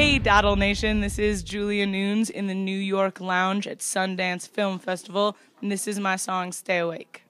Hey, Doddle Nation. This is Julia Nunes in the New York Lounge at Sundance Film Festival, and this is my song Stay Awake.